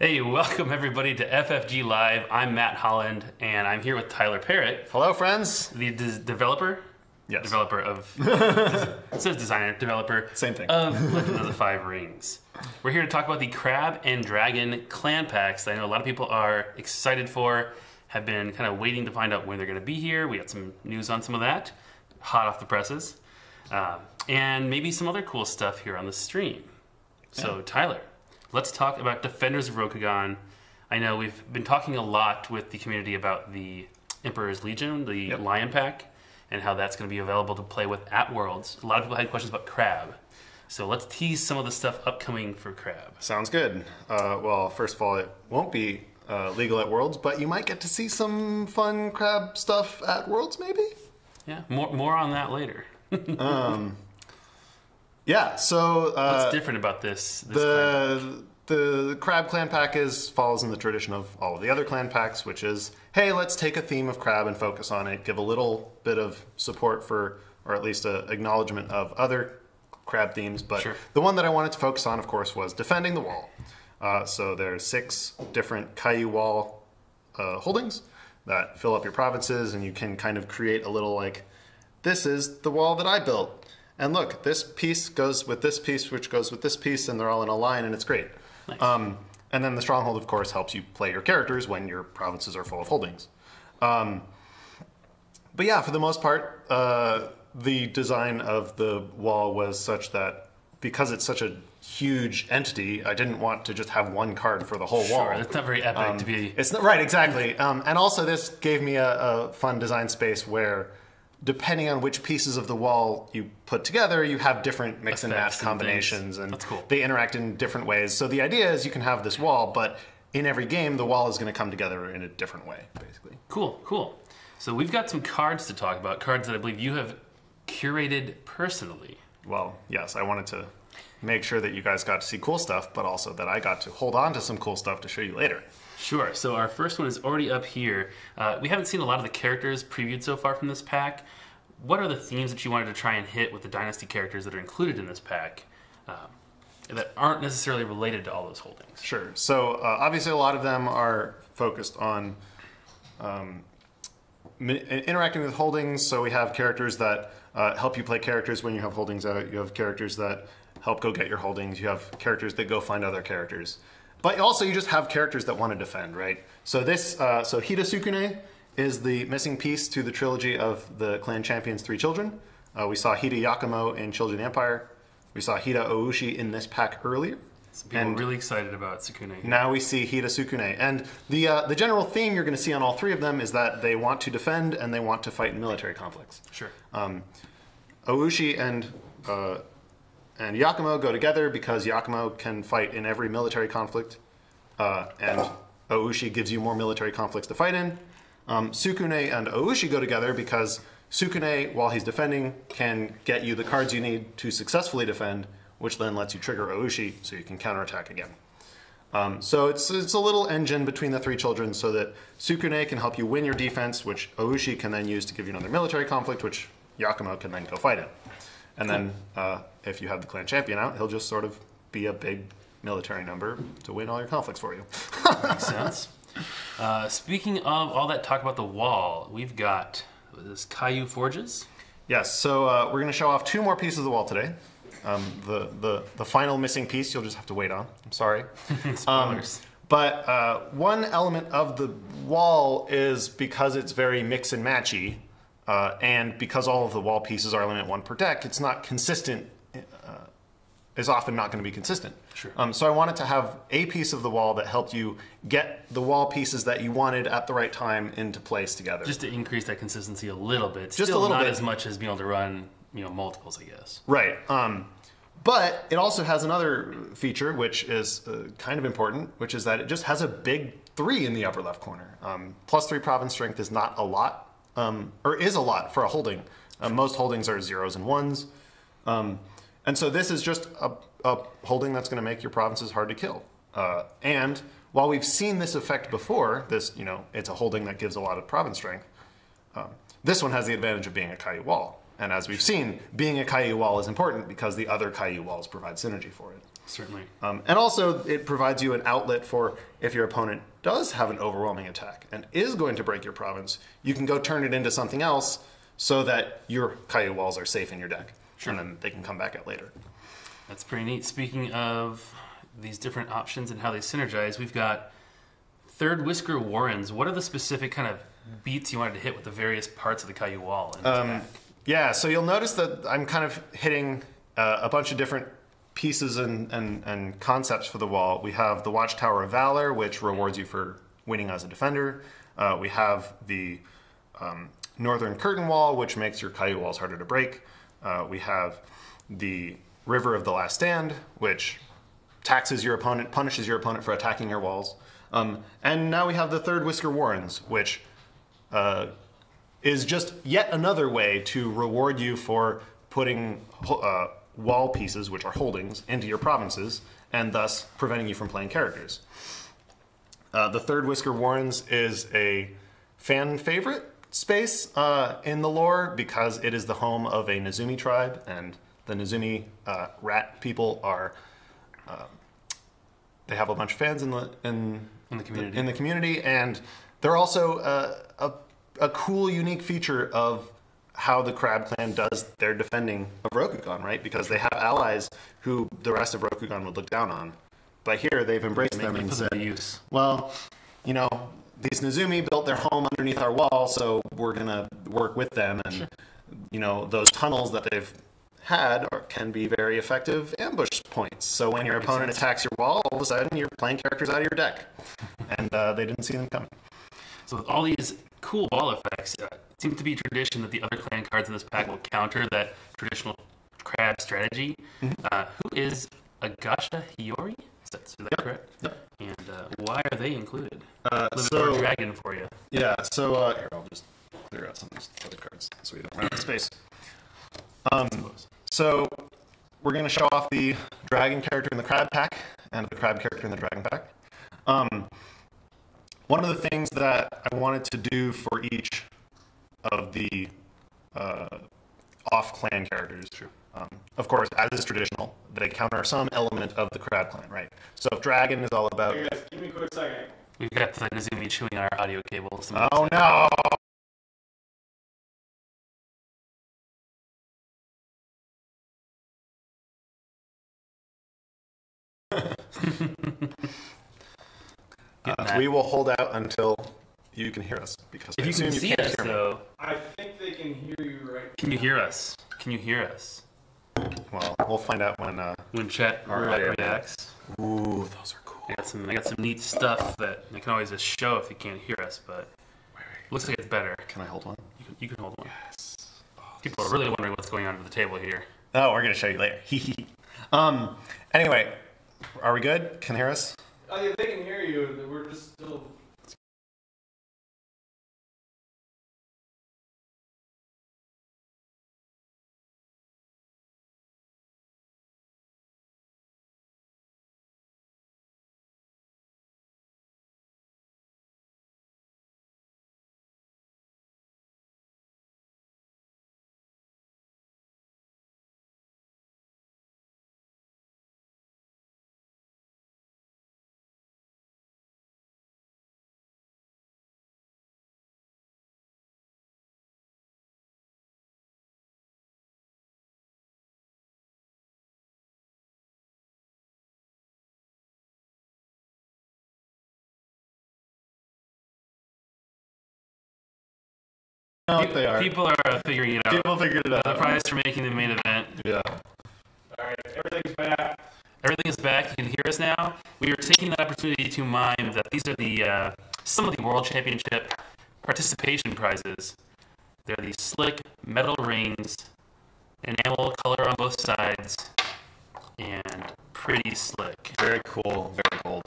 Hey, welcome everybody to FFG Live. I'm Matt Holland, and I'm here with Tyler Parrott, Hello, friends. the d- developer. Yes. Developer of. it says designer, developer. Same thing. Of Legend of the Five Rings. We're here to talk about the Crab and Dragon clan packs that I know a lot of people are excited for, have been kind of waiting to find out when they're going to be here. We got some news on some of that, hot off the presses, um, and maybe some other cool stuff here on the stream. So, Tyler, let's talk about Defenders of Rokugan. I know we've been talking a lot with the community about the Emperor's Legion, the Yep. Lion Pack, and how that's going to be available to play with at Worlds. A lot of people had questions about Crab. So let's tease some of the stuff upcoming for Crab. Sounds good. Uh, well, first of all, it won't be uh, legal at Worlds, but you might get to see some fun crab stuff at Worlds, maybe? Yeah, more more on that later. Yeah, so uh, What's different about this? this the the crab clan pack is follows in the tradition of all of the other clan packs, which is hey, let's take a theme of crab and focus on it, give a little bit of support for, or at least a acknowledgement of other crab themes. But Sure. the one that I wanted to focus on, of course, was defending the wall. Uh, so there's six different Kaiu wall uh, holdings that fill up your provinces, and you can kind of create a little like, this is the wall that I built. And look, this piece goes with this piece, which goes with this piece, and they're all in a line, and it's great. Nice. Um, and then the stronghold, of course, helps you play your characters when your provinces are full of holdings. Um, but yeah, for the most part, uh, the design of the wall was such that because it's such a huge entity, I didn't want to just have one card for the whole Sure, wall. it's not very epic to be. It's not, right, exactly. Um, and also, this gave me a, a fun design space where, depending on which pieces of the wall you put together, you have different mix and match combinations, and, That's cool. they interact in different ways. So the idea is you can have this wall, but in every game, the wall is going to come together in a different way, basically. Cool, cool. So we've got some cards to talk about, cards that I believe you have curated personally. Well, yes, I wanted to make sure that you guys got to see cool stuff, but also that I got to hold on to some cool stuff to show you later. Sure. So our first one is already up here. Uh, we haven't seen a lot of the characters previewed so far from this pack. What are the themes that you wanted to try and hit with the Dynasty characters that are included in this pack um, that aren't necessarily related to all those holdings? Sure. So uh, obviously, a lot of them are focused on um, interacting with holdings. So we have characters that uh, help you play characters when you have holdings out. You have characters that help go get your holdings. You have characters that go find other characters. But also, you just have characters that want to defend, right? So this, uh, so Hida Sukune is the missing piece to the trilogy of the clan champions' three children. Uh, we saw Hida Yakamo in Children Empire. We saw Hida Oushi in this pack earlier. Some people And- are really excited about Sukune. Now we see Hida Sukune. And the, uh, the general theme you're going to see on all three of them is that they want to defend and they want to fight in military conflicts. Sure. Um, Oushi and, uh, and Yakamo go together because Yakamo can fight in every military conflict, uh, and Oushi gives you more military conflicts to fight in. Um, Sukune and Oushi go together because Sukune, while he's defending, can get you the cards you need to successfully defend, which then lets you trigger Oushi so you can counterattack again. Um, so it's it's a little engine between the three children, so that Sukune can help you win your defense, which Oushi can then use to give you another military conflict, which Yakamo can then go fight in. And then uh, if you have the clan champion out, he'll just sort of be a big military number to win all your conflicts for you. Makes sense. Uh, speaking of all that talk about the wall, we've got this Kaiu Forges. Yes, so uh, we're going to show off two more pieces of the wall today. Um, the, the, the final missing piece you'll just have to wait on. I'm sorry. Spoilers. But uh, one element of the wall is because it's very mix and matchy, uh, and because all of the wall pieces are limit one per deck, it's not consistent. Uh, is often not going to be consistent. Sure. Um, so I wanted to have a piece of the wall that helped you get the wall pieces that you wanted at the right time into place together. just to increase that consistency a little bit. Just a Still little not bit. as much as being able to run, you know, multiples, I guess. Right. Um, but it also has another feature, which is uh, kind of important, which is that it just has a big three in the upper left corner. Um, plus three province strength is not a lot, um, or is a lot for a holding. Uh, most holdings are zeros and ones. Um, and so this is just a, a holding that's going to make your provinces hard to kill. Uh, and while we've seen this effect before, this, you know, it's a holding that gives a lot of province strength, um, this one has the advantage of being a Kaiu wall. And as we've seen, being a Kaiu wall is important because the other Kaiu walls provide synergy for it. Certainly. Um, and also, it provides you an outlet for if your opponent does have an overwhelming attack and is going to break your province, you can go turn it into something else so that your Kaiu walls are safe in your deck. Sure. And then they can come back at later. That's pretty neat. Speaking of these different options and how they synergize, we've got Third Whisker Warrens. What are the specific kind of beats you wanted to hit with the various parts of the Kaiu wall? And? Yeah, so you'll notice that I'm kind of hitting uh, a bunch of different pieces and, and, and concepts for the wall. We have the Watchtower of Valor, which rewards you for winning as a defender. Uh, we have the um, Northern Curtain Wall, which makes your Kaiu walls harder to break. Uh, we have the River of the Last Stand, which taxes your opponent, punishes your opponent for attacking your walls. Um, and now we have the Third Whisker Warrens, which uh, is just yet another way to reward you for putting uh, wall pieces, which are holdings, into your provinces, and thus preventing you from playing characters. Uh, the third Whisker Warrens is a fan favorite space uh, in the lore because it is the home of a Nezumi tribe, and the Nezumi uh, rat people are. uh, they have a bunch of fans in the in, In the community. in the community, and they're also uh, a a cool, unique feature of how the Crab Clan does their defending of Rokugan, right? Because they have allies who the rest of Rokugan would look down on. But here they've embraced them and said, use. well, you know, these Nezumi built their home underneath our wall, so we're gonna work with them, and you know, those tunnels that they've had are, can be very effective ambush points. So when your opponent attacks your wall, all of a sudden you're playing characters out of your deck, and uh, they didn't see them coming. So with all these cool wall effects, uh, seems to be tradition that the other clan cards in this pack will counter that traditional crab strategy. Mm-hmm. Uh, who is Agasha Hiyori? Is that, is that correct? Yep. And uh, why are they included? Uh, so- dragon for you. Yeah, so uh, here I'll just clear out some of these other cards so we don't run out of space. Um, so we're going to show off the dragon character in the crab pack and the crab character in the dragon pack. Um, one of the things that I wanted to do for each of the uh, off-clan characters, um, of course, as is traditional, they counter some element of the crab clan, right? So if dragon is all about, Hey guys, give me a quick second. We've got the Nezumi chewing on our audio cables. oh no, Uh, we will hold out until you can hear us because I if you can see can't us, hear though, I think they can hear you right can you hear us? Can you hear us? Well, we'll find out when. Uh, When chat Our reacts. ooh, those are cool. I got some. I got some neat stuff that I can always just show if you can't hear us, but looks like it's better. Can I hold one? You can, you can hold one. Yes. People are really wondering what's going on at the table here. Oh, we're gonna show you later. um. Anyway, are we good? Can hear us? Oh yeah, they can hear you. We're just still. No, they are. People are figuring it out. People figured it out. The prize for making the main event. Yeah. All right, everything's back. Everything is back. You can hear us now. We are taking that opportunity to mime that these are the uh, some of the World Championship participation prizes. They're the slick metal rings, enamel color on both sides, and pretty slick. Very cool. Very cold.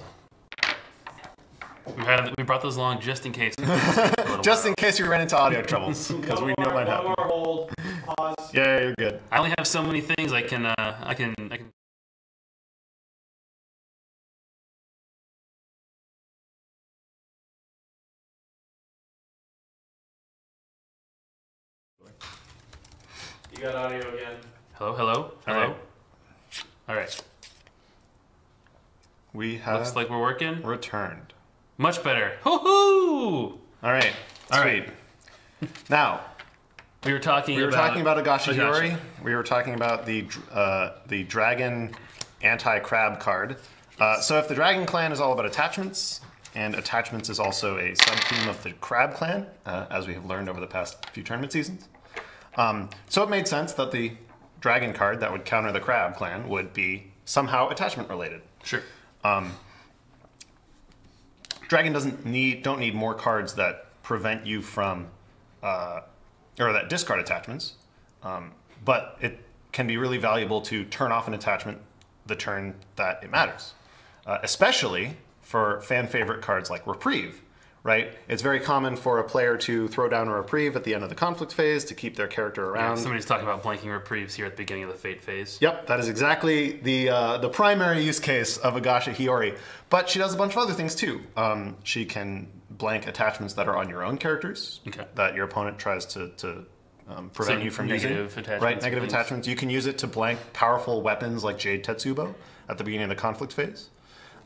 We had we brought those along just in case. Just in case you ran into audio troubles, because we One knew it might happen. hold. Pause. Yeah, you're good. I only have so many things I can uh, I can I can. You got audio again. Hello, hello, hello. All right. All right. we have Looks like we're working. returned. Much better. Hoo-hoo! All right. All sweet. Now, We were talking we were about... talking about Agashi Agashi. We were talking about the uh, the dragon anti-crab card. Uh, so if the dragon clan is all about attachments, and attachments is also a sub-theme of the crab clan, uh, as we have learned over the past few tournament seasons. Um, so it made sense that the dragon card that would counter the crab clan would be somehow attachment related. Sure. Dragon doesn't need don't need more cards that prevent you from uh, or that discard attachments, um, but it can be really valuable to turn off an attachment the turn that it matters, uh, especially for fan favorite cards like Reprieve. Right, it's very common for a player to throw down a reprieve at the end of the conflict phase to keep their character around. Yeah, Somebody's talking about blanking reprieves here at the beginning of the Fate phase. Yep, that is exactly the uh, the primary use case of Agasha Hiyori. But she does a bunch of other things too. Um, she can blank attachments that are on your own characters Okay. that your opponent tries to, to um, prevent So you from negative using. attachments right, negative attachments. You can use it to blank powerful weapons like Jade Tetsubo at the beginning of the conflict phase.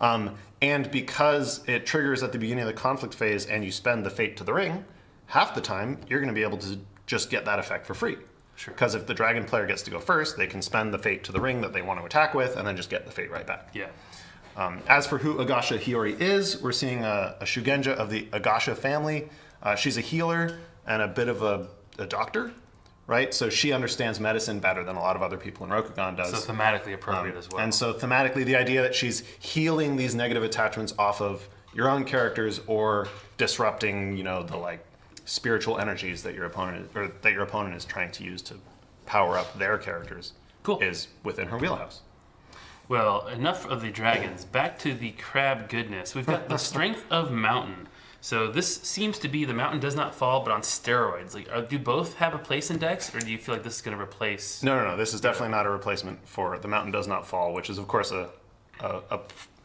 Um, and because it triggers at the beginning of the conflict phase and you spend the fate to the ring, half the time you're going to be able to just get that effect for free. Sure. Because if the dragon player gets to go first, they can spend the fate to the ring that they want to attack with and then just get the fate right back. Yeah. Um, as for who Agasha Hiyori is, we're seeing a, a Shugenja of the Agasha family. Uh, she's a healer and a bit of a, a doctor, right? So she understands medicine better than a lot of other people in Rokugan does. So thematically appropriate um, as well. And so thematically, the idea that she's healing these negative attachments off of your own characters or disrupting, you know, the like spiritual energies that your opponent or that your opponent is trying to use to power up their characters Cool. is within her wheelhouse. Well, enough of the dragons. Back to the crab goodness. We've got the strength of mountain. So this seems to be the mountain does not fall, but on steroids. Like, are, do both have a place in decks, or do you feel like this is going to replace? No, no, no. This is definitely not a replacement for The Mountain Does Not Fall, which is, of course, a, a, a,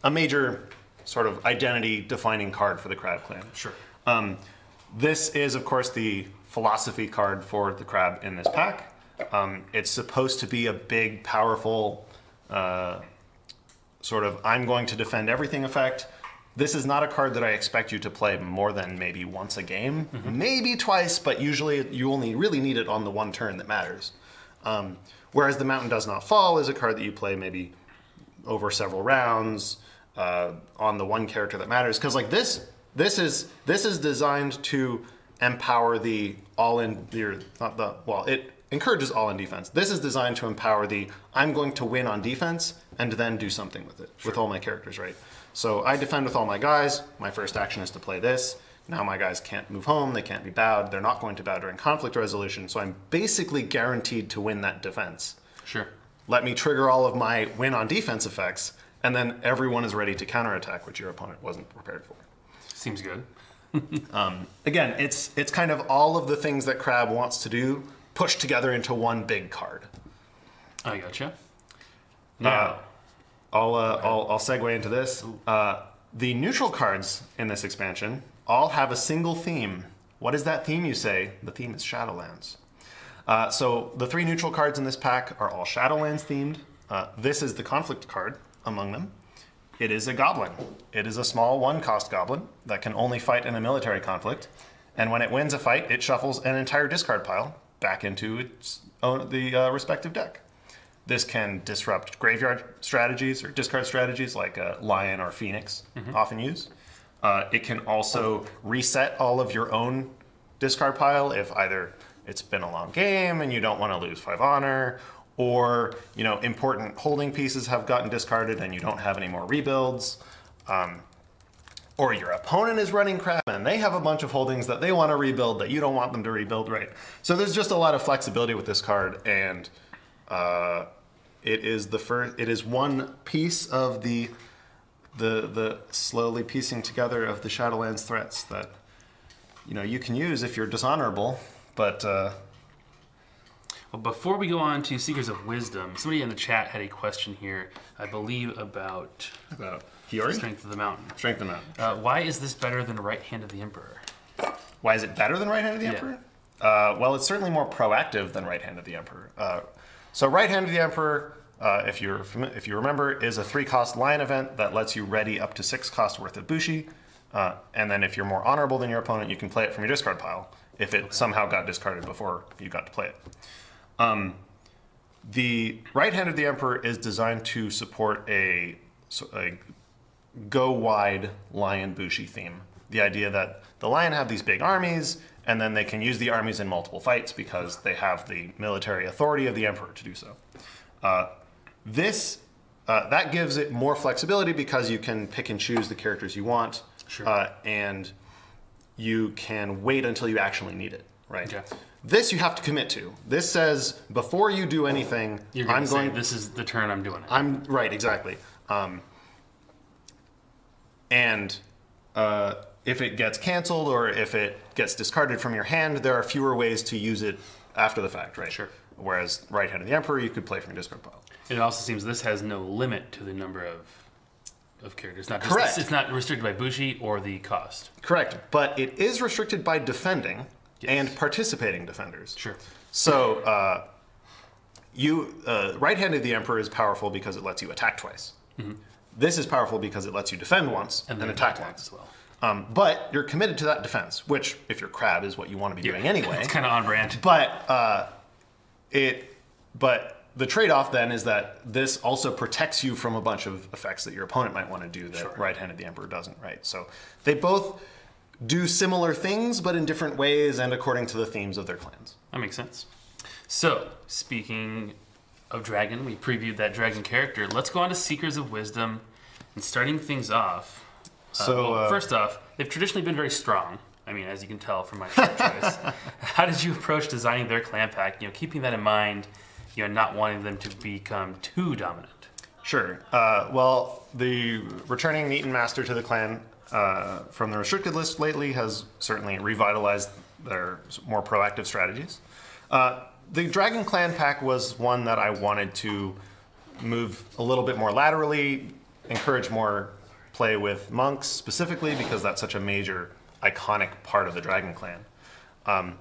a major sort of identity defining card for the Crab Clan. Sure. Um, this is, of course, the philosophy card for the crab in this pack. Um, it's supposed to be a big, powerful, uh, sort of I'm going to defend everything effect. This is not a card that I expect you to play more than maybe once a game, maybe twice, but usually you only really need it on the one turn that matters. Um, whereas the Mountain Does Not Fall is a card that you play maybe over several rounds uh, on the one character that matters. Because like this, this is this is designed to empower the all in your not the well it encourages all in defense. This is designed to empower the I'm going to win on defense and then do something with it with all my characters, right? So I defend with all my guys. My first action is to play this. Now my guys can't move home. They can't be bowed. They're not going to bow during conflict resolution. So I'm basically guaranteed to win that defense Sure. let me trigger all of my win on defense effects, and then everyone is ready to counterattack, which your opponent wasn't prepared for. Seems good. Um, again, it's it's kind of all of the things that Crab wants to do pushed together into one big card. I gotcha. Now, I'll uh, I'll, I'll segue into this. Uh, the neutral cards in this expansion all have a single theme. What is that theme? You say the theme is Shadowlands. Uh, so the three neutral cards in this pack are all Shadowlands themed. Uh, this is the conflict card among them. It is a goblin. It is a small one-cost goblin that can only fight in a military conflict, and when it wins a fight, it shuffles an entire discard pile back into its own, the uh, respective deck. This can disrupt graveyard strategies or discard strategies like uh, Lion or Phoenix often use. Uh, it can also reset all of your own discard pile if either it's been a long game and you don't want to lose five honor, or you know important holding pieces have gotten discarded and you don't have any more rebuilds. Um, or your opponent is running crap and they have a bunch of holdings that they want to rebuild that you don't want them to rebuild, right? So there's just a lot of flexibility with this card, and uh, it is the first. It is one piece of the the the slowly piecing together of the Shadowlands threats that you know you can use if you're dishonorable, but uh, well, before we go on to Seekers of Wisdom, somebody in the chat had a question here, I believe, about about Hiyori, Strength of the Mountain. strength them out. Uh, why is this better than Right Hand of the Emperor? Why is it better than Right Hand of the Yeah. Emperor? Uh, well, it's certainly more proactive than Right Hand of the Emperor. Uh, so, Right Hand of the Emperor uh, if you're if you remember, is a three cost lion event that lets you ready up to six cost worth of bushi. Uh, and then if you're more honorable than your opponent, you can play it from your discard pile if it somehow got discarded before you got to play it. Um, the right hand of the emperor is designed to support a, a go wide lion bushi theme. The idea that the lion have these big armies, and then they can use the armies in multiple fights because they have the military authority of the emperor to do so. Uh, this uh, that gives it more flexibility because you can pick and choose the characters you want, Sure. uh, and you can wait until you actually need it. Right. Okay. This you have to commit to. This says before you do anything, I'm say, going. this is the turn I'm doing it. I'm right, exactly. Um, and uh, if it gets canceled or if it gets discarded from your hand, there are fewer ways to use it after the fact, right? Sure. Whereas right hand of the emperor, you could play from your discard pile. It also seems this has no limit to the number of of characters. Not just, Correct. It's not restricted by Bushi or the cost. Correct, but it is restricted by defending Yes. and participating defenders. Sure. So uh, you uh, right hand of the emperor is powerful because it lets you attack twice. This is powerful because it lets you defend once and, then attack attack once. as well. Um, but you're committed to that defense, which, if you're crab, is what you want to be doing anyway. It's kind of on brand. but uh, it, but the trade-off then is that this also protects you from a bunch of effects that your opponent might want to do that Sure. right-handed the emperor doesn't. Right. So they both do similar things, but in different ways and according to the themes of their clans. That makes sense. So, speaking of dragon, we previewed that dragon character. Let's go on to Seekers of Wisdom. And starting things off, uh, So, well, uh, first off, they've traditionally been very strong. I mean, as you can tell from my shirt choice. How did you approach designing their clan pack? You know, keeping that in mind, you know, not wanting them to become too dominant. Sure. Uh, well, the returning Niten Master to the clan uh, from the restricted list lately has certainly revitalized their more proactive strategies. Uh, the Dragon Clan pack was one that I wanted to move a little bit more laterally, encourage more play with monks specifically because that's such a major iconic part of the Dragon Clan. Um,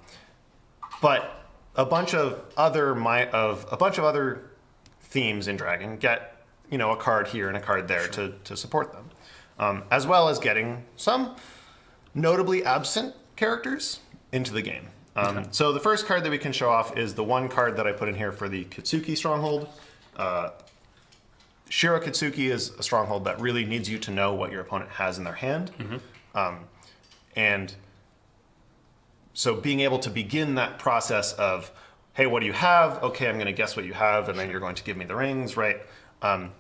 but a bunch of other my of a bunch of other themes in Dragon get you know a card here and a card there to, to support them, um, as well as getting some notably absent characters into the game. Um, So the first card that we can show off is the one card that I put in here for the Kitsuki Stronghold. Uh, Shiro Kitsuki is a stronghold that really needs you to know what your opponent has in their hand, um, and so being able to begin that process of, hey, what do you have? Okay, I'm going to guess what you have, and then you're going to give me the rings, right? Um,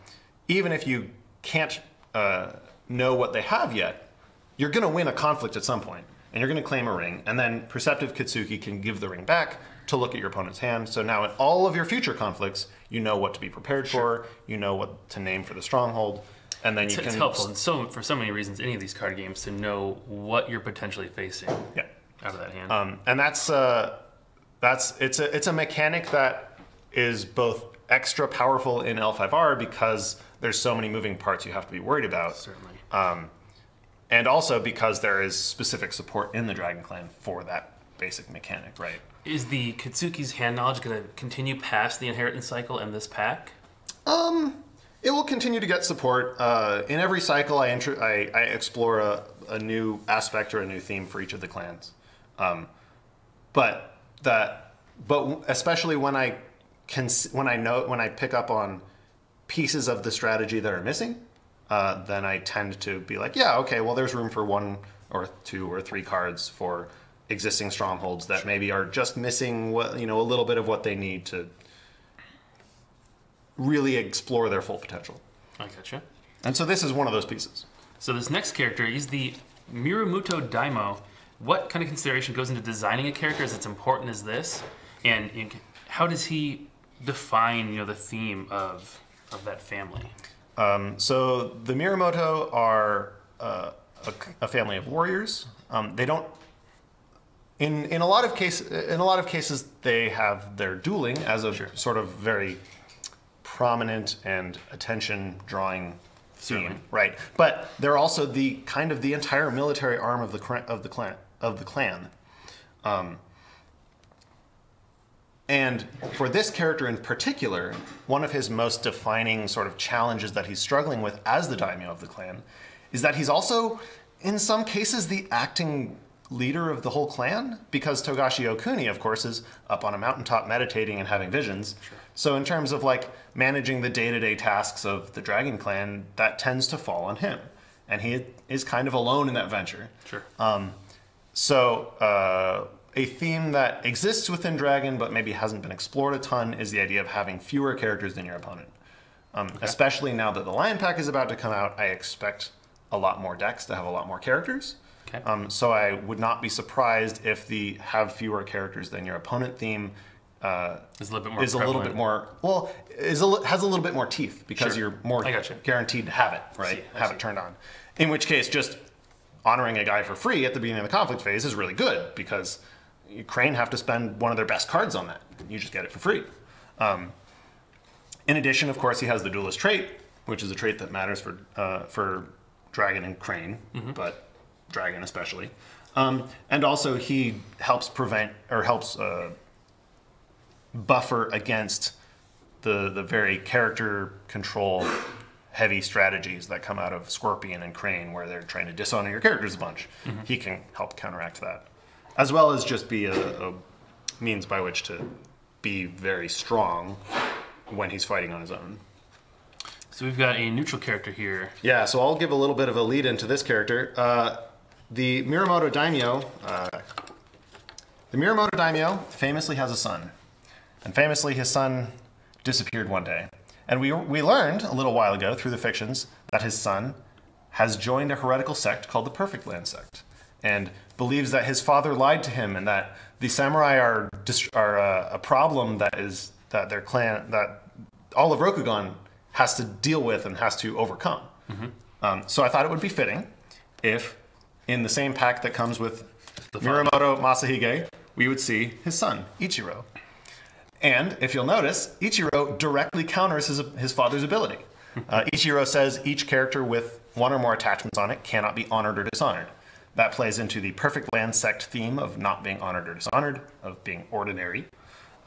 even if you can't uh, know what they have yet, you're going to win a conflict at some point, and you're going to claim a ring, and then Perceptive Kitsuki can give the ring back to look at your opponent's hand. So now in all of your future conflicts, you know what to be prepared for, you know what to name for the stronghold, and then you It's, can it's helpful in so for so many reasons. Any of these card games to know what you're potentially facing yeah. out of that hand. Um, and that's uh, that's it's a it's a mechanic that is both extra powerful in L5R because there's so many moving parts you have to be worried about, Certainly. and also because there is specific support in the Dragon Clan for that basic mechanic, right? Is the Kitsuki's hand knowledge going to continue past the inheritance cycle in this pack? Um, It will continue to get support. Uh, in every cycle, I, I, I explore a, a new aspect or a new theme for each of the clans. Um, but that, but especially when I can, when I know, when I pick up on pieces of the strategy that are missing, uh, then I tend to be like, yeah, okay, well, there's room for one or two or three cards for existing strongholds that maybe are just missing, what you know, a little bit of what they need to really explore their full potential. I gotcha. And so this is one of those pieces. So this next character is the Mirumoto Daimyo. What kind of consideration goes into designing a character as important as this? And, and how does he define, you know, the theme of of that family? Um, so the Mirumoto are uh, a, a family of warriors. Um, they don't. In, in a lot of cases, in a lot of cases, they have their dueling as a sort of very prominent and attention-drawing theme, right? But they're also the kind of the entire military arm of the of the clan of the clan. Um, And for this character in particular, one of his most defining sort of challenges that he's struggling with as the daimyo of the clan is that he's also, in some cases, the acting leader of the whole clan because Togashi Yokuni, of course, is up on a mountaintop meditating and having visions. So, in terms of like managing the day to day tasks of the Dragon Clan, that tends to fall on him. And he is kind of alone in that venture. Sure. So, uh, a theme that exists within Dragon but maybe hasn't been explored a ton is the idea of having fewer characters than your opponent. Um, Especially now that the Lion Pack is about to come out, I expect a lot more decks to have a lot more characters. Okay. Um, so I would not be surprised if the have fewer characters than your opponent theme uh, It's a little bit more is a little bit more well is a, has a little bit more teeth because Sure. you're more guaranteed to have it right? see, have it turned on. In which case just honoring a guy for free at the beginning of the conflict phase is really good because crane have to spend one of their best cards on that. You just get it for free. Um, in addition of course he has the duelist trait which is a trait that matters for uh, for dragon and crane Mm-hmm. but dragon especially um, and also he helps prevent or helps uh, buffer against the the very character control heavy strategies that come out of Scorpion and Crane, where they're trying to dishonor your characters a bunch. He can help counteract that, as well as just be a, a means by which to be very strong when he's fighting on his own. So we've got a neutral character here. Yeah, so I'll give a little bit of a lead into this character. Uh, the Mirumoto Daimyo, uh, the Mirumoto Daimyo famously has a son, and famously his son disappeared one day. And we, we learned a little while ago through the fictions that his son has joined a heretical sect called the Perfect Land Sect, and believes that his father lied to him and that the samurai are are uh, a problem that is that their clan that all of Rokugan has to deal with and has to overcome. Um, so I thought it would be fitting if, in the same pack that comes with Mirumoto Masahige, we would see his son Ichiro. And if you'll notice, Ichiro directly counters his, his father's ability. Uh, Ichiro says each character with one or more attachments on it cannot be honored or dishonored. That plays into the perfect land sect theme of not being honored or dishonored, of being ordinary.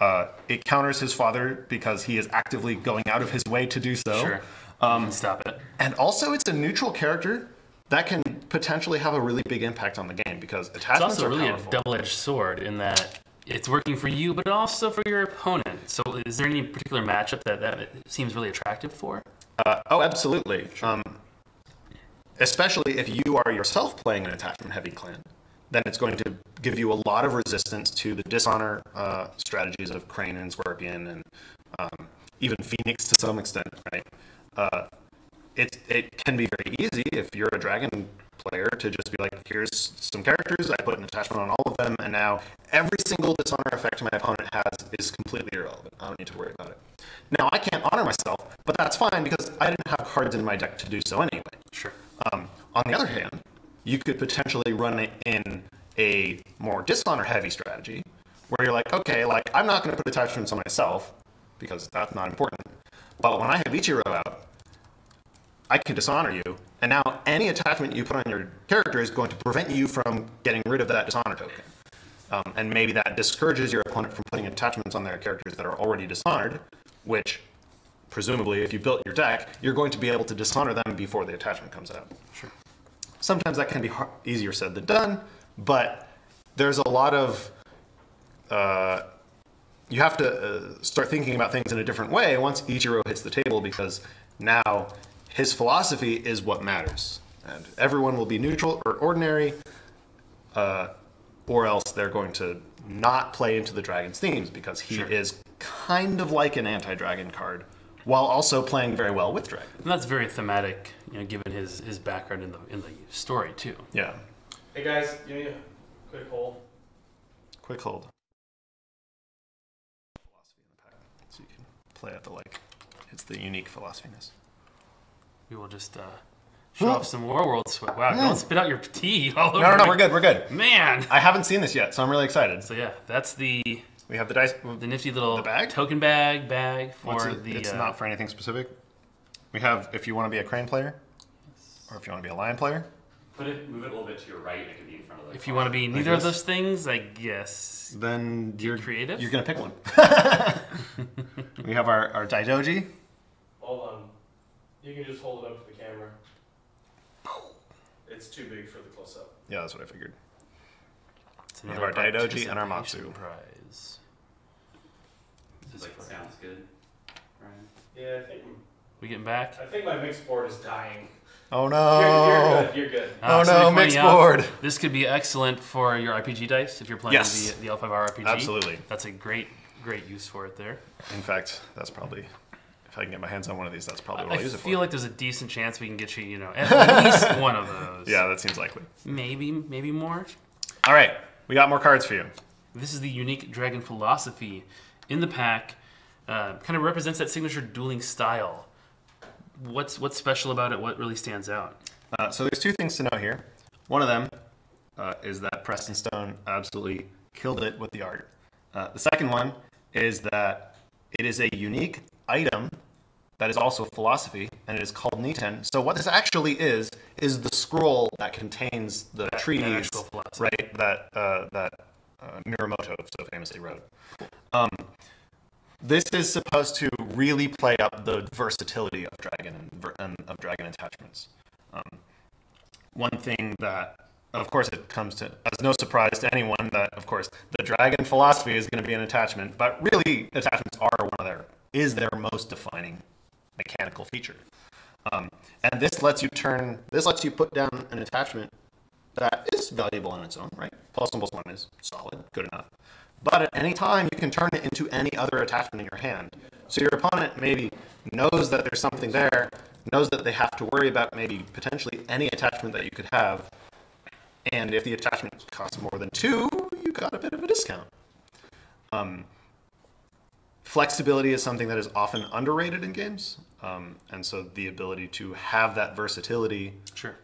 Uh, it counters his father because he is actively going out of his way to do so. Sure. Um, Stop it. And also, it's a neutral character that can potentially have a really big impact on the game because It's attachments also are really powerful. a double-edged sword in that it's working for you, but also for your opponent. So, is there any particular matchup that that seems really attractive for? Uh, oh, absolutely. Um, especially if you are yourself playing an attachment-heavy clan, then it's going to give you a lot of resistance to the dishonor uh, strategies of Crane and Scorpion, and um, even Phoenix to some extent. Right? Uh, it it can be very easy if you're a dragon player to just be like, here's some characters, I put an attachment on all of them, and now every single dishonor effect my opponent has is completely irrelevant. I don't need to worry about it. Now I can't honor myself, but that's fine because I didn't have cards in my deck to do so anyway. Sure. Um, on the other hand, you could potentially run it in a more dishonor heavy strategy where you're like, okay, like I'm not going to put attachments on myself because that's not important. But when I have Ichiro out, I can dishonor you, and now any attachment you put on your character is going to prevent you from getting rid of that dishonor token. Um, and maybe that discourages your opponent from putting attachments on their characters that are already dishonored, which presumably, if you built your deck, you're going to be able to dishonor them before the attachment comes out. Sure. Sometimes that can be easier said than done, but there's a lot of uh, you have to uh, start thinking about things in a different way once Ichiro hits the table because now his philosophy is what matters, and everyone will be neutral or ordinary, uh, or else they're going to not play into the dragon's themes because he Sure. is kind of like an anti-dragon card while also playing very well with dragon. And that's very thematic, you know, given his, his background in the in the story too. Yeah. Hey guys, give me a quick hold. Quick hold. Philosophy in the pack, so you can play at the like. It's the unique philosophiness. We will just uh, show off some War World sweat. Wow! Don't spit out your tea all over. No, no, no, me. we're good, we're good. Man. I haven't seen this yet, so I'm really excited. So yeah, that's the We have the dice. the nifty little The bag? token bag bag for it? the. it's uh, not for anything specific. We have if you want to be a crane player, or if you want to be a lion player. Put it, move it a little bit to your right. It could be in front of the. If you want to be neither of those things, I guess. Then you're creative? You're gonna pick one. we have our our Daidoji. Hold on. You can just hold it up to the camera. It's too big for the close up. Yeah, that's what I figured. It's We have our Daidoji and our participation Matsu. Prize. This like sounds good. Ryan. Yeah, I think We getting back? I think my mixed board is dying. Oh You're, no! you're good. You're good. Ah, Oh, so no, you're pointing mixed out board. This could be excellent for your RPG dice if you're playing Yes. the, the L5R RPG. Absolutely. That's a great, great use for it there. In fact, that's probably if I can get my hands on one of these, that's probably what I I'll use it for. I feel like there's a decent chance we can get you, you know, at least one of those. yeah, that seems likely. Maybe, maybe more. All right, we got more cards for you. This is the unique dragon philosophy in the pack. Uh, kind of represents that signature dueling style. What's what's special about it? What really stands out? Uh, so there's two things to know here. One of them uh, is that Preston Stone absolutely killed it with the art. Uh, the second one is that it is a unique item that is also philosophy, and it is called Niten. So what this actually is is the scroll that contains the treatise, philosophy. right? That uh, that uh, Mirumoto so famously wrote. Um, this is supposed to really play up the versatility of dragon and, and of dragon attachments. Um, one thing that, of course, it comes to as no surprise to anyone that, of course, the dragon philosophy is going to be an attachment, but really, attachments are one of their is their most defining mechanical feature. Um, and this lets you turn, this lets you put down an attachment that is valuable on its own, right? Plus one plus one is solid, good enough. But at any time, you can turn it into any other attachment in your hand. So your opponent maybe knows that there's something there, knows that they have to worry about maybe potentially any attachment that you could have. And if the attachment costs more than two, you got a bit of a discount. Um, flexibility is something that is often underrated in games. Um, and so the ability to have that versatility Sure.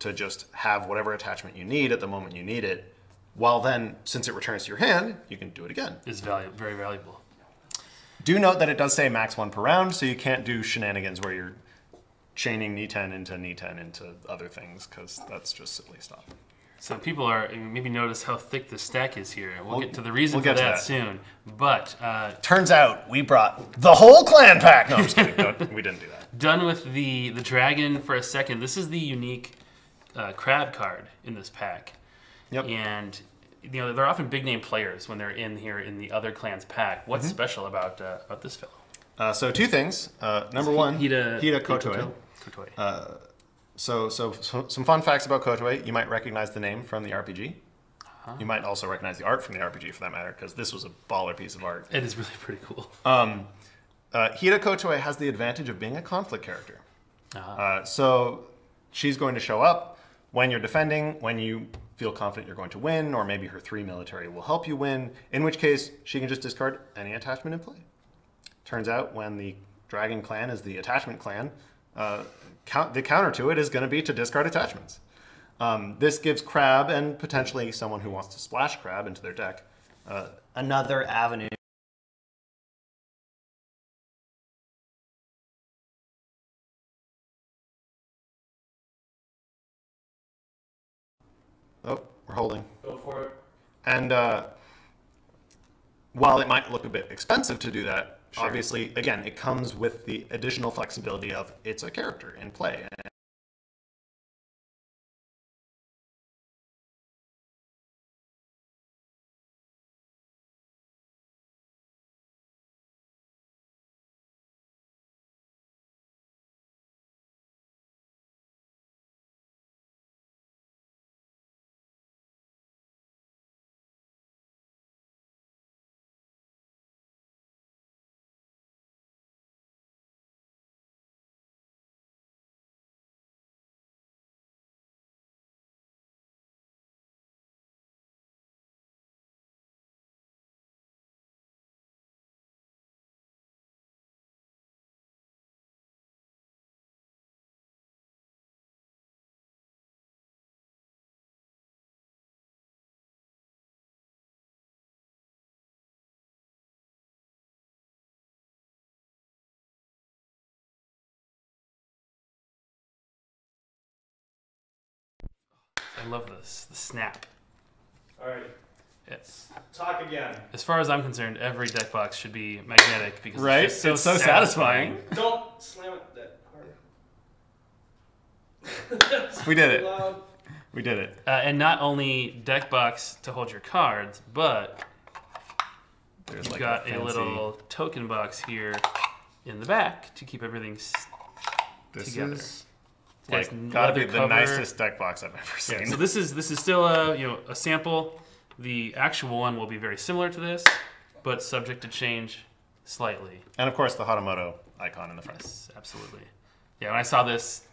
to just have whatever attachment you need at the moment you need it, while then, since it returns to your hand, you can do it again. Is value very valuable. Do note that it does say max one per round, so you can't do shenanigans where you're chaining Niten into Niten into other things, because that's just silly stuff. So people are maybe notice how thick the stack is here. We'll, We'll- get to the reason we'll for get that, that. soon. But uh, Turns out we brought the whole clan pack. No, I'm just kidding. We didn't do that. done with the the dragon for a second. This is the unique uh, crab card in this pack. Yep. And you know they're often big name players when they're in here in the other clans pack. What's Mm-hmm. special about uh, about this fellow? Uh, so two things. Uh, number one, Hida Hida Kotoe. Kotoe. So, so, so some fun facts about Kotoe. You might recognize the name from the RPG. Uh-huh. You might also recognize the art from the RPG for that matter, because this was a baller piece of art. It is really pretty cool. Uh, Hida Kotoe has the advantage of being a conflict character. Uh, so she's going to show up when you're defending, when you feel confident you're going to win, or maybe her three military will help you win, in which case she can just discard any attachment in play. Turns out when the Dragon clan is the attachment clan, uh, count, the counter to it is going to be to discard attachments. Um, this gives Crab and potentially someone who wants to splash Crab into their deck uh, another avenue. Oh, we're holding. Go for it. And uh, while it might look a bit expensive to do that, obviously, again, it comes with the additional flexibility of it's a character in play. I love this. The snap. All right, Yes. talk again. As far as I'm concerned, every deck box should be magnetic because Right? it's, just so, It's so satisfying. satisfying. Don't slam it that hard. We did it. Loud. We did it. Uh, and not only deck box to hold your cards, but There's you've like got a, fancy- little token box here in the back to keep everything. s- This together. is Nice like gotta be the cover. nicest deck box I've ever Yeah, seen. so this is this is still a you know a sample. The actual one will be very similar to this, but subject to change slightly. and of course, the Hatamoto icon in the front. Yes, absolutely. Yeah, when I saw this,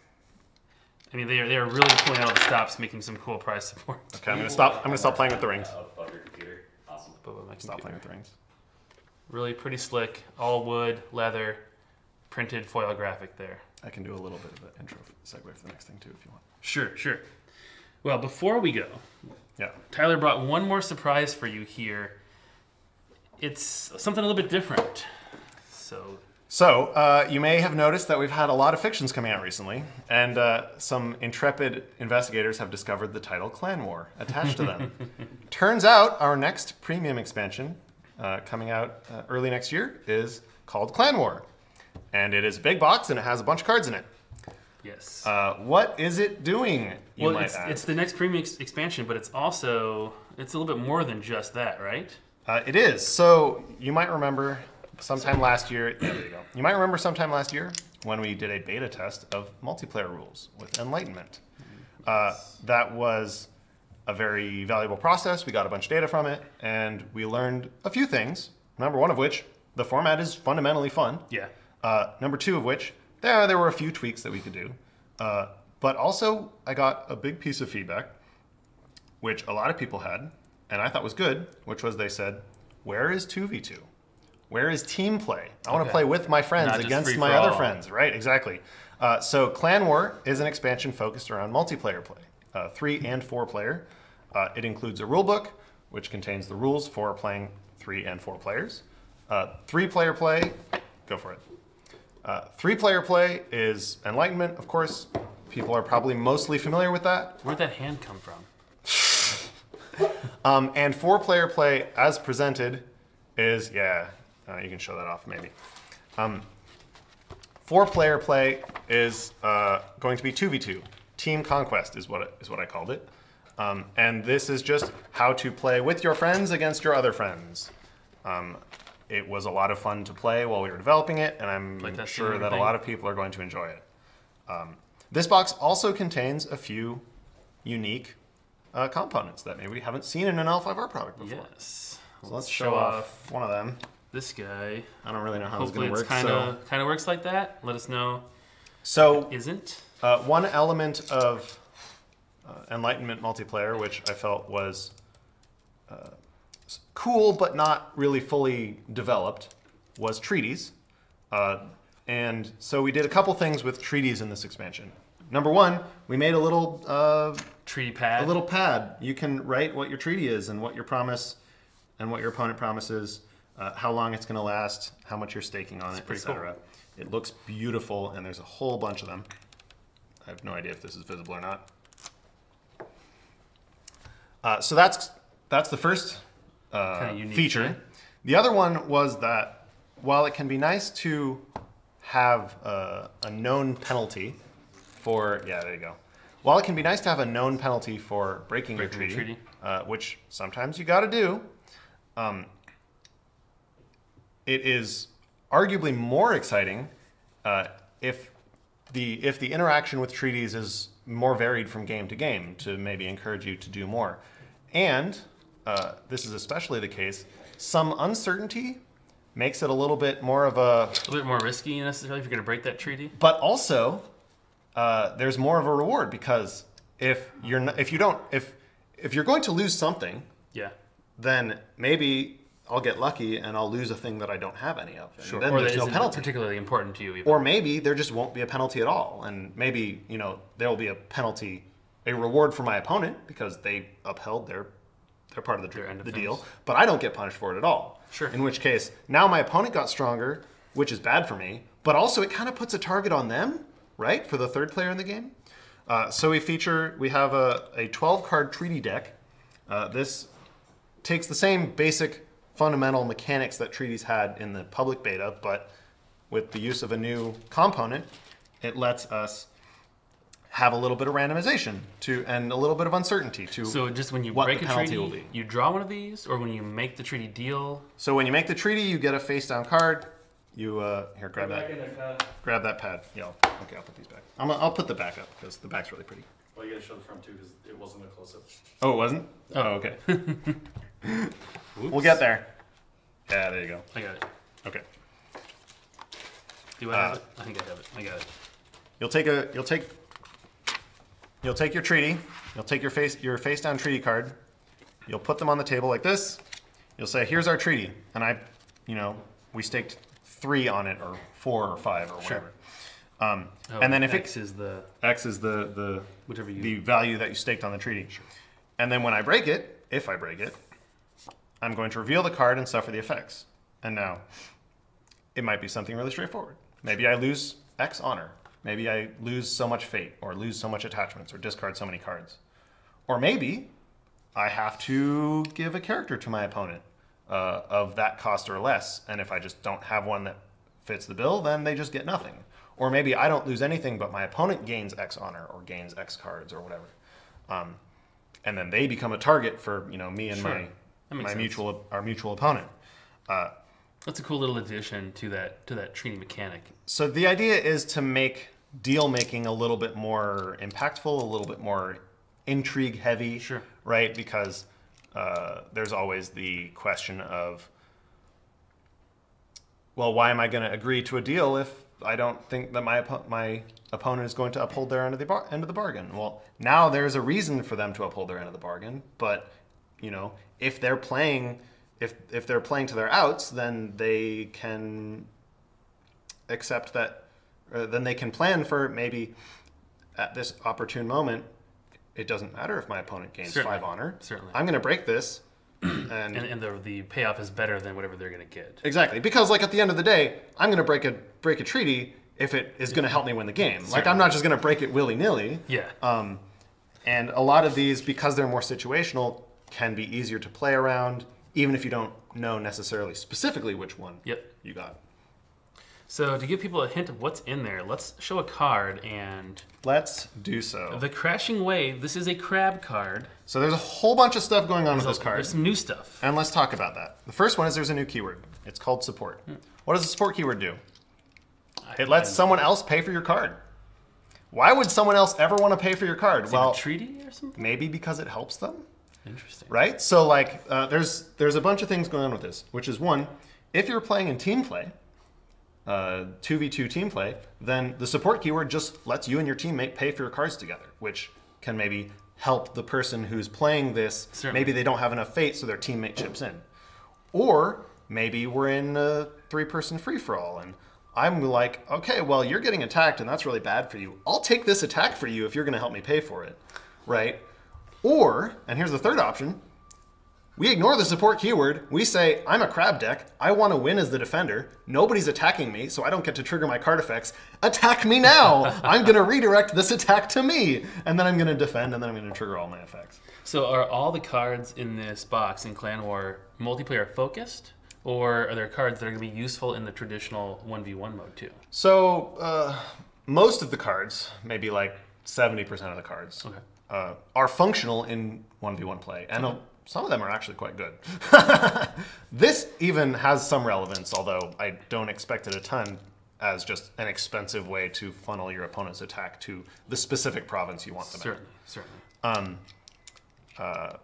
I mean they are they are really pulling out all the stops, making some cool price support. Okay, I'm gonna stop. I'm gonna stop playing with the rings. Above your computer. Awesome. But with my Stop playing with the rings. Really pretty slick, all wood, leather, printed foil graphic there. I can do a little bit of an intro segue for the next thing too, if you want. Sure, sure. Well, before we go, Yeah. Tyler brought one more surprise for you here. It's something a little bit different. So So, uh, you may have noticed that we've had a lot of fictions coming out recently, and uh, some intrepid investigators have discovered the title Clan War attached to them. Turns out our next premium expansion, uh, coming out uh, early next year, is called Clan War. And it is a big box and it has a bunch of cards in it. yes. Uh, what is it doing? You well, might it's, ask. it's the next premium ex- expansion, but it's also it's a little bit more than just that, right? Uh, it is. So you might remember sometime last year. Yeah, there you go. You might remember sometime last year when we did a beta test of multiplayer rules with Enlightenment. Uh, that was a very valuable process. We got a bunch of data from it, and we learned a few things. Number one of which, the format is fundamentally fun. Yeah. Uh, number two of which, there, there were a few tweaks that we could do. Uh, but also, I got a big piece of feedback, which a lot of people had, and I thought was good, which was they said, Where is 2v2? Where is team play? I want to Okay. play with my friends Not against my other all. friends, right? Exactly. Uh, so, Clan War is an expansion focused around multiplayer play, uh, three and four player. Uh, it includes a rulebook, which contains the rules for playing three and four players. Uh, three player play, go for it. Uh, three player play is Enlightenment, of course. People are probably mostly familiar with that. Where'd that hand come from? Um, and four player play, as presented, is yeah, uh, you can show that off maybe. Um, four player play is uh, going to be 2v2. Team Conquest is what, it, is what I called it. Um, and this is just how to play with your friends against your other friends. Um, it was a lot of fun to play while we were developing it, and I'm sure that a lot of people are going to enjoy it. Um, this box also contains a few unique uh, components that maybe we haven't seen in an L5R product before. Yes. So let's show, off one of them. this guy. I don't really know how Hopefully, it's going to kind work. of kind of works like that. Let us know. So, so Isn't? uh, one element of uh, Enlightenment multiplayer, which I felt was uh, cool but not really fully developed, was treaties. Uh, and so we did a couple things with treaties in this expansion. Number one, we made a little uh, Treaty pad. a little pad. You can write what your treaty is and what your promise and what your opponent promises, uh, how long it's going to last, how much you're staking on it, pretty etc. It looks beautiful, and there's a whole bunch of them. I have no idea if this is visible or not. Uh, so that's that's the first uh, unique, feature. yeah. The other one was that while it can be nice to have a, a known penalty for yeah, there you go. While it can be nice to have a known penalty for breaking, Breaking your your treaty, treaty. Uh, which sometimes you got to do, um, it is arguably more exciting uh, if the if the interaction with treaties is more varied from game to game to maybe encourage you to do more. And uh, this is especially the case. Some uncertainty makes it a little bit more of a a little bit more risky necessarily if you're going to break that treaty. but also uh, there's more of a reward because if you're not, if you don't if if you're going to lose something Yeah. then maybe I'll get lucky and I'll lose a thing that I don't have any of. And Then or there's no penalty. particularly important to you. Even. Or maybe there just won't be a penalty at all, and maybe you know there will be a penalty, a reward for my opponent because they upheld their their part of the, Their end of the deal, but I don't get punished for it at all. Sure. In which case, now my opponent got stronger, which is bad for me, but also it kind of puts a target on them, right, for the third player in the game. Uh, so we feature we have a, a 12 card treaty deck. Uh, this takes the same basic fundamental mechanics that treaties had in the public beta, but with the use of a new component, it lets us have a little bit of randomization to and a little bit of uncertainty to So just when you what break the a penalty treaty, will be. you draw one of these, or when you make the treaty deal. So when you make the treaty, you get a face down card. You uh, here grab Back that in there, grab that pad. Yeah, okay, I'll put these back. I'm, I'll put the back up because the back's really pretty. Well, you gotta show the front too, because it wasn't a close up. Oh, it wasn't. Oh, okay. we'll get there. Yeah, there you go. I got it. Okay. Do I have Uh, it? I think I have it. I got it. You'll take a you'll take you'll take your treaty. You'll take your face your face down treaty card. You'll put them on the table like this. You'll say, "Here's our treaty," and I, you know, we staked three on it, or four, or five, or whatever. Um, Oh, and then if X it, is the X is the the Whichever you- the value that you staked on the treaty. Sure. And then when I break it, if I break it, I'm going to reveal the card and suffer the effects. And now, it might be something really straightforward. Maybe I lose X honor. Maybe I lose so much fate, or lose so much attachments, or discard so many cards. Or maybe I have to give a character to my opponent uh, of that cost or less. And if I just don't have one that fits the bill, then they just get nothing. Or maybe I don't lose anything, but my opponent gains X honor or gains X cards or whatever. Um, and then they become a target for you know me and Sure. my my sense. mutual our mutual opponent. Uh, That's a cool little addition to that to that treaty mechanic. So the idea is to make deal making a little bit more impactful, a little bit more intrigue heavy. Sure. Right? Because uh, there's always the question of, well, why am I going to agree to a deal if I don't think that my oppo- my opponent is going to uphold their end of the bar- end of the bargain? Well, now there's a reason for them to uphold their end of the bargain, but you know, if they're playing if if they're playing to their outs, then they can accept that then they can plan for maybe at this opportune moment it doesn't matter if my opponent gains Certainly. five honor Certainly. i'm going to break this and, And, and the, the payoff is better than whatever they're going to get. exactly because like at the end of the day i'm going to break a break a treaty if it is going to help me win the game like i'm not just going to break it willy-nilly Yeah. um, and a lot of these because they're more situational can be easier to play around even if you don't know necessarily specifically which one Yep. you got So to give people a hint of what's in there, let's show a card and let's do so the crashing wave. This is a crab card. so there's a whole bunch of stuff going on with this card There's some new stuff. And let's talk about that. The first one is there's a new keyword. It's called support. What does the support keyword do? I It lets someone else pay for your card. Why would someone else ever want to pay for your card? Is it a Well, treaty or something. maybe because it helps them, Interesting. right? So like, uh, there's there's a bunch of things going on with this, which is one, if you're playing in team play, uh, 2v2 team play, then the support keyword just lets you and your teammate pay for your cards together, which can maybe help the person who's playing this. Certainly. Maybe they don't have enough fate, so their teammate chips in. Or maybe we're in a three person free for all and I'm like, okay, well, you're getting attacked and that's really bad for you. I'll take this attack for you if you're going to help me pay for it. Right? Or, and here's the third option we ignore the support keyword. We say, I'm a crab deck. I want to win as the defender. Nobody's attacking me, so I don't get to trigger my card effects. Attack me now! I'm going to redirect this attack to me. And then I'm going to defend, and then I'm going to trigger all my effects. So are all the cards in this box in Clan War multiplayer focused, or are there cards that are going to be useful in the traditional one v one mode too? So, uh, most of the cards, maybe like 70% of the cards, Okay. uh, are functional in 1v1 play. And some of them are actually quite good. this even has some relevance, although I don't expect it a ton as just an expensive way to funnel your opponent's attack to the specific province you want them in. Certainly, certainly. Um, uh,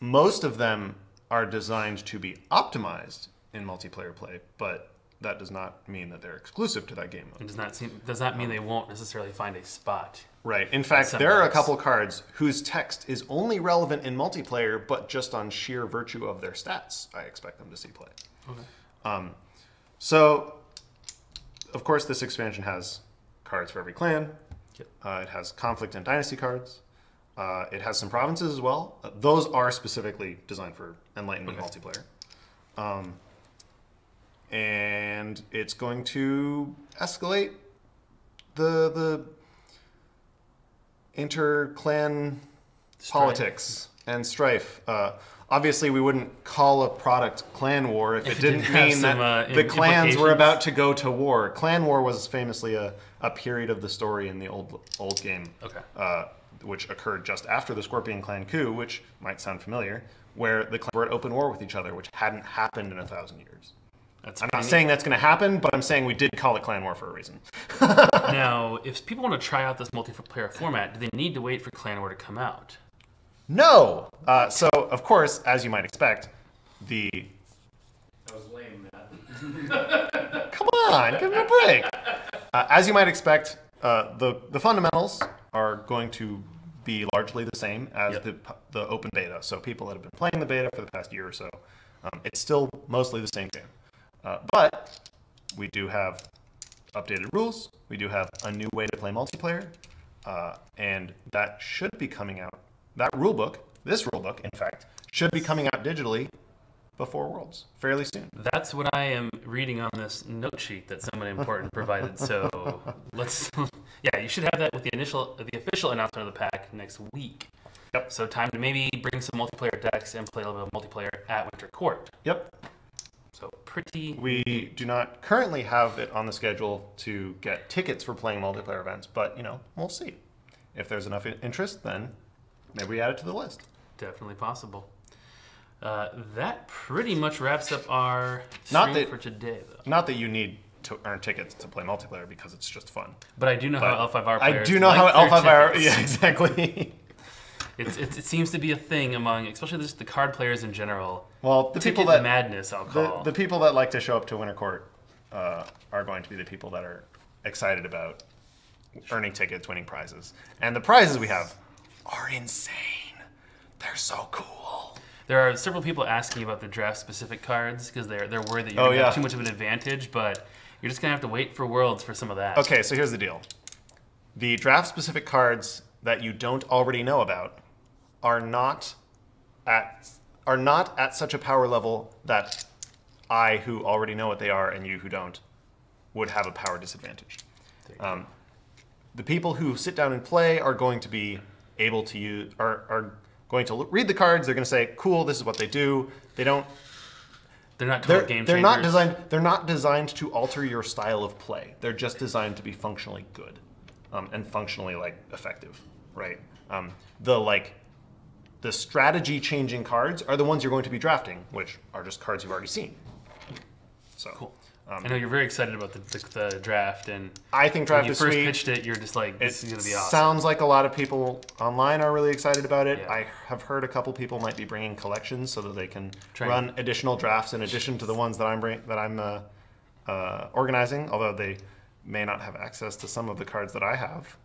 most of them are designed to be optimized in multiplayer play, but that does not mean that they're exclusive to that game mode. It does not seem does not mean they won't necessarily find a spot. Right. In fact, there are a couple cards whose text is only relevant in multiplayer, but just on sheer virtue of their stats, I expect them to see play. Um, so, of course, this expansion has cards for every clan. Yep. Uh, it has conflict and dynasty cards. Uh, it has some provinces as well. Uh, those are specifically designed for Enlightenment multiplayer. Um, and it's going to escalate the the inter-clan politics and strife. Uh, obviously, we wouldn't call a product clan war if, If it didn't mean some, that uh, the clans were about to go to war. Clan war was famously a, a period of the story in the old old game. Okay. Uh, which occurred just after the Scorpion Clan coup, which might sound familiar, where the clans were at open war with each other, which hadn't happened in a thousand years. That's I'm not neat. saying that's going to happen, but I'm saying we did call it clan war for a reason. Now, if people want to try out this multiplayer format, do they need to wait for Clan War to come out? No. Uh, so, of course, as you might expect, the That was lame, Matt. come on, give me a break. Uh, as you might expect, uh, the the fundamentals are going to be largely the same as Yep. the the open beta. So, people that have been playing the beta for the past year or so, um, it's still mostly the same game. Uh, but we do have updated rules. We do have a new way to play multiplayer, uh, and that should be coming out. That rulebook, this rulebook, in fact, should be coming out digitally before Worlds fairly soon. That's what I am reading on this note sheet that someone important provided. So let's, yeah, you should have that with the initial, the official announcement of the pack next week. Yep. So time to maybe bring some multiplayer decks and play a little bit of multiplayer at Winter Court. Yep. So pretty. We do not currently have it on the schedule to get tickets for playing multiplayer events, but you know, we'll see. If there's enough interest, then maybe we add it to the list. Definitely possible. Uh, that pretty much wraps up our Not stream that- for today, though. Not that you need to earn tickets to play multiplayer because it's just fun. But I do know But how L5R I players I do know like how L5R. tickets. Yeah, exactly. It's, it's, it seems to be a thing among, especially just the card players in general. well, the Ticket people that madness, I'll call. the people that like to show up to Winter Court uh, are going to be the people that are excited about earning tickets, winning prizes, and the prizes we have are insane. They're so cool. There are several people asking about the draft specific cards because they're they're worried that you're Oh, gonna have yeah. too much of an advantage, but you're just gonna have to wait for worlds for some of that. Okay, so here's the deal. The draft specific cards that you don't already know about are not at are not at such a power level that I who already know what they are and you who don't would have a power disadvantage. Um, the people who sit down and play are going to be able to use are, are going to read the cards. They're going to say, "Cool, this is what they do." They don't They're not they're, game they're not designed they're not designed to alter your style of play they're just designed to be functionally good um, and functionally like effective right um, the like the strategy changing cards are the ones you're going to be drafting which are just cards you've already seen so Cool. um, I know you're very excited about the, the, the draft, and i think draft when you is first sweet pitched it, you're just like, "This is gonna be awesome." sounds like a lot of people online are really excited about it. Yeah. I have heard a couple people might be bringing collections so that they can Try run additional drafts in addition to the ones that I'm bring, that I'm uh, uh, organizing. Although they may not have access to some of the cards that I have.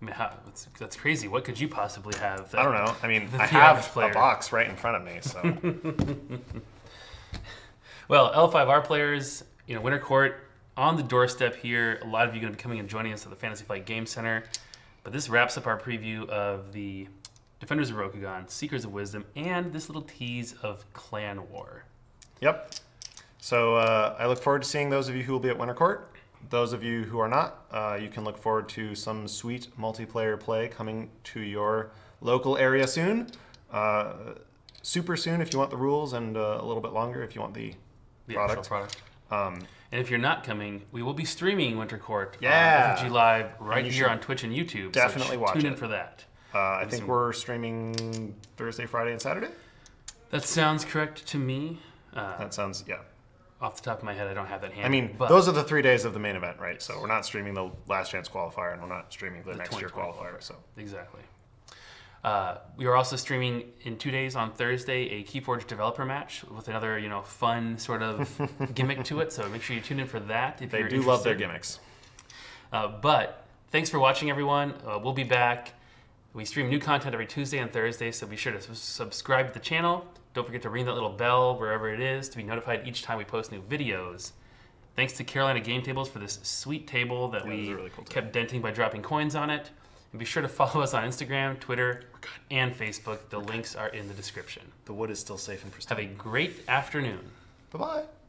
I mean, how, that's, that's crazy. What could you possibly have? That, I don't know. I mean, I have player. a box right in front of me, so Well, L5R players, you know, Winter Court on the doorstep here. A lot of you going to be coming and joining us at the Fantasy Flight Game Center. But this wraps up our preview of the Defenders of Rokugan, Seekers of Wisdom, and this little tease of Clan War. Yep. So uh, I look forward to seeing those of you who will be at Winter Court. Those of you who are not, uh, you can look forward to some sweet multiplayer play coming to your local area soon. Uh, super soon if you want the rules, and uh, a little bit longer if you want the, The product. product. Um, And if you're not coming, we will be streaming Winter Court Yeah. on FFG Live right here on Twitch and YouTube. definitely so watch tune in for that. uh, I think we're streaming Thursday, Friday, and Saturday. That sounds correct to me. Uh, That sounds yeah. Off the top of my head, I don't have that handy. I mean, but those are the three days of the main event, right? So we're not streaming the last chance qualifier, and we're not streaming the, next year 2020 qualifier. So Exactly. Uh, we are also streaming in two days on Thursday a Keyforge developer match with another, you know, fun sort of gimmick to it. So make sure you tune in for that. If they you're do love their gimmicks. Uh, but thanks for watching, everyone. Uh, we'll be back. We stream new content every Tuesday and Thursday, so be sure to subscribe to the channel. Don't forget to ring that little bell wherever it is to be notified each time we post new videos. Thanks to Carolina Game Tables for this sweet table that Yeah, we really cool kept denting by dropping coins on it. And be sure to follow us on Instagram, Twitter, and Facebook. The links are in the description. The wood is still safe and pristine. Have a great afternoon. Bye bye.